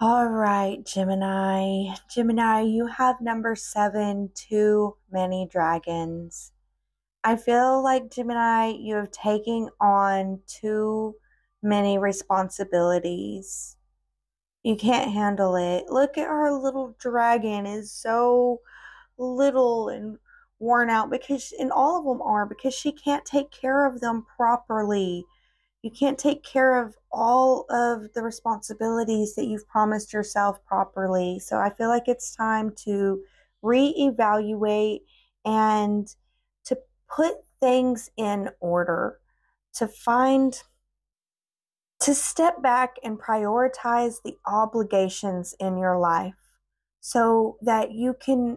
All right, Gemini. Gemini, you have number seven, too many dragons. I feel like Gemini, you have taken on too many responsibilities. You can't handle it. Look at our little dragon is so little and worn out because and all of them are because she can't take care of them properly. You can't take care of all of the responsibilities that you've promised yourself properly. So I feel like it's time to reevaluate and to put things in order, to find, to step back and prioritize the obligations in your life so that you can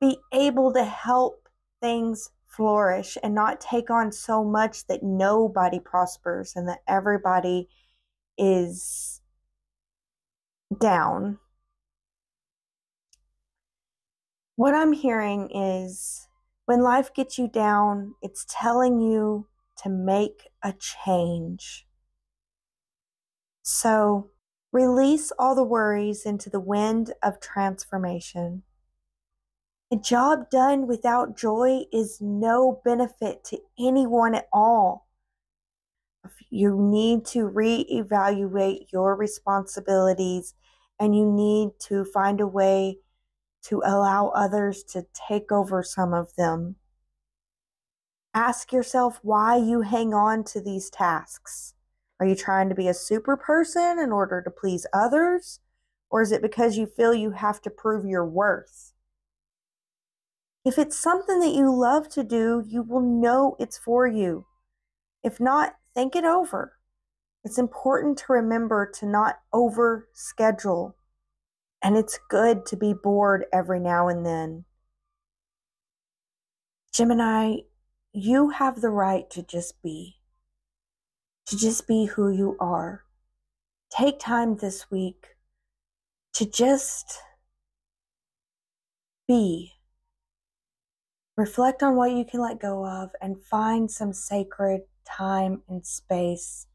be able to help things flourish and not take on so much that nobody prospers and that everybody is down. What I'm hearing is when life gets you down, it's telling you to make a change. So release all the worries into the wind of transformation. A job done without joy is no benefit to anyone at all. You need to reevaluate your responsibilities and you need to find a way to allow others to take over some of them. Ask yourself why you hang on to these tasks. Are you trying to be a super person in order to please others? Or is it because you feel you have to prove your worth? If it's something that you love to do, you will know it's for you. If not, think it over. It's important to remember to not over schedule. And it's good to be bored every now and then. Gemini, you have the right to just be, to just be who you are. Take time this week to just be Reflect on what you can let go of and find some sacred time and space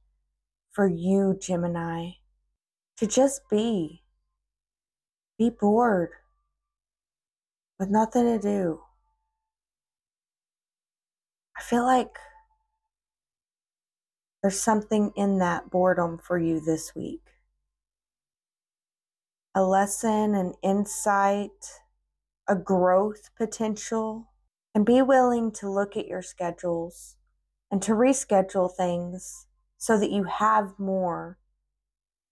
for you, Gemini, to just be. Be bored with nothing to do. I feel like there's something in that boredom for you this week. A lesson, an insight, a growth potential and be willing to look at your schedules and to reschedule things so that you have more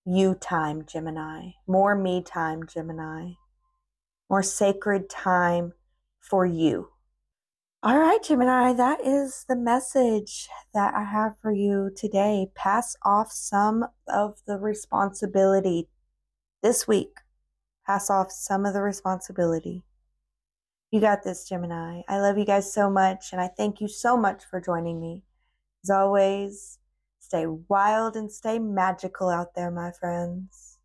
you time, Gemini, more me time, Gemini, more sacred time for you. All right, Gemini, that is the message that I have for you today. Pass off some of the responsibility this week. Pass off some of the responsibility. You got this, Gemini. I love you guys so much, and I thank you so much for joining me. As always, stay wild and stay magical out there, my friends.